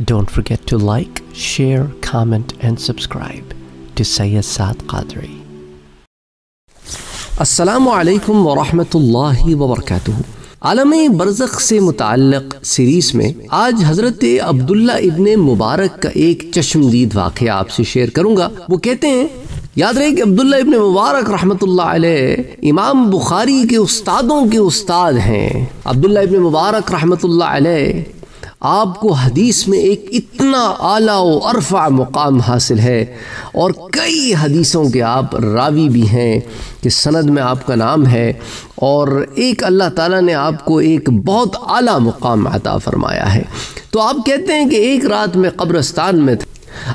Don't forget to like, share, comment, and subscribe to Sayyid Saad Qadri. असलकम वरहमतुल्लाहि वबरकातुहू आलम बरज़ख से मुतक़ series में आज हज़रत अब्दुल्ला इब्ने मुबारक का एक चश्मदीद वाक़ आपसे शेयर करूँगा वो कहते हैं याद रहे कि अब्दुल्ला इब्ने मुबारक अलैह इमाम बुखारी के उस्तादों के उस्ताद हैं अब्दुल्ला इब्ने मुबारक अलैह आपको हदीस में एक इतना आला अरफा मुकाम हासिल है और कई हदीसों के आप रावी भी हैं कि सनद में आपका नाम है और एक अल्लाह ताला ने आपको एक बहुत आला मुकाम अता फरमाया है। तो आप कहते हैं कि एक रात में कब्रस्तान में थे,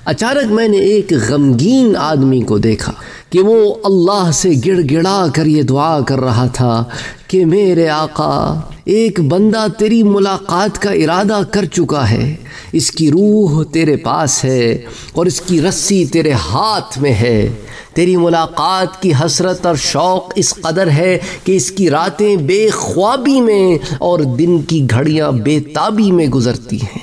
अचानक मैंने एक गमगीन आदमी को देखा कि वो अल्लाह से गिड़गिड़ा कर ये दुआ कर रहा था कि मेरे आका, एक बंदा तेरी मुलाकात का इरादा कर चुका है। इसकी रूह तेरे पास है और इसकी रस्सी तेरे हाथ में है। तेरी मुलाकात की हसरत और शौक़ इस कदर है कि इसकी रातें बेख्वाबी में और दिन की घड़ियाँ बेताबी में गुजरती हैं।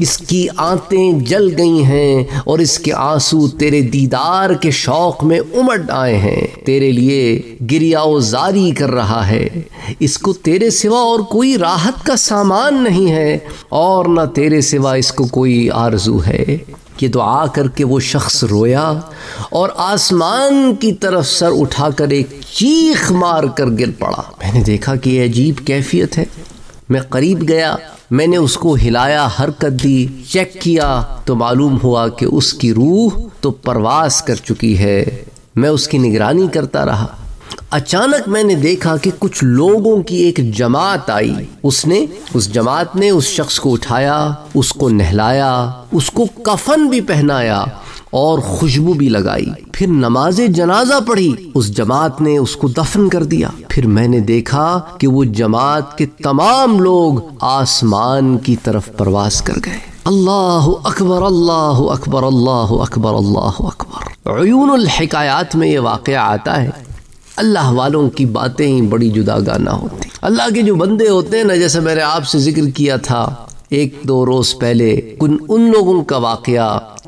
इसकी आंतें जल गई हैं और इसके आँसू तेरे दीदार के शौक़ में उमड़ आए हैं। तेरे लिए गिरियाओ जारी कर रहा है। इसको तेरे सिवा और कोई राहत का सामान नहीं है और न तेरे सिवा इसको कोई आरज़ू है। ये दुआ करके वो शख्स रोया और आसमान की तरफ़ सर उठाकर एक चीख मार कर गिर पड़ा। मैंने देखा कि यह अजीब कैफियत है। मैं करीब गया। मैंने उसको हिलाया, हरकत दी, चेक किया। तो मालूम हुआ कि उसकी रूह तो परवास कर चुकी है। मैं उसकी निगरानी करता रहा। अचानक मैंने देखा कि कुछ लोगों की एक जमात आई। उसने, उस जमात ने उस शख्स को उठाया, उसको नहलाया, उसको कफन भी पहनाया और खुशबू भी लगाई। फिर नमाज़ जनाजा पढ़ी। उस जमात ने उसको दफन कर दिया। फिर मैंने देखा कि वो जमात के तमाम लोग आसमान की तरफ़ प्रवास कर गए। अल्लाह अकबर अल्लाह अकबर अल्लाह अकबर अल्लाह अकबर। अयून हकायात में ये वाक़ आता है। अल्लाह वालों की बातें ही बड़ी जुदा गाना होती। अल्लाह के जो बंदे होते हैं ना, जैसे मैंने आपसे ज़िक्र किया था, एक दो रोज़ पहले उन उन लोगों का वाक़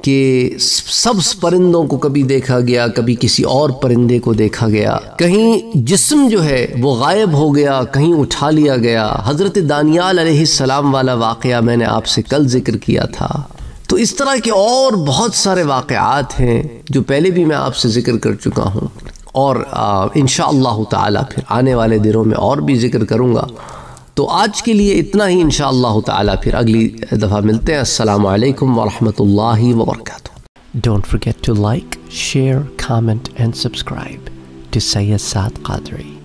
कि सब परिंदों को कभी देखा गया, कभी किसी और परिंदे को देखा गया। कहीं जिस्म जो है, वो गायब हो गया, कहीं उठा लिया गया। हज़रत दानियाल सलाम वाला वाक़ मैंने आपसे कल ज़िक्र किया था। तो इस तरह के और बहुत सारे वाक़ात हैं जो पहले भी मैं आपसे ज़िक्र कर चुका हूँ। और इन ताला फिर आने वाले दिनों में और भी ज़िक्र करूँगा। तो आज के लिए इतना ही इन ताला फिर अगली दफ़ा मिलते हैं। असलकम वरहमल वर्क forget to like, share, comment and subscribe to Sayyid Saad Qadri.